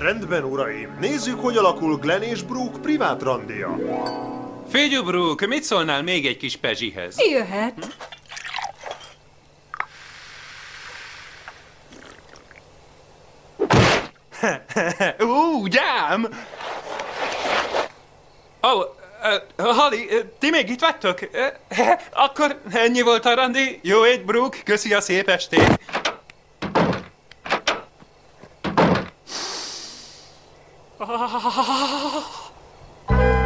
Rendben, uraim. Nézzük, hogy alakul Glenn és Brooke privát randia. Figyelj, Brooke, mit szólnál még egy kis pezsihez? Jöhet. Ú, gyám! Ó, oh, uh, uh, ti még itt vagytok? Uh, akkor ennyi volt a randi. Jó egy, Brooke, köszi a szép estét. ああ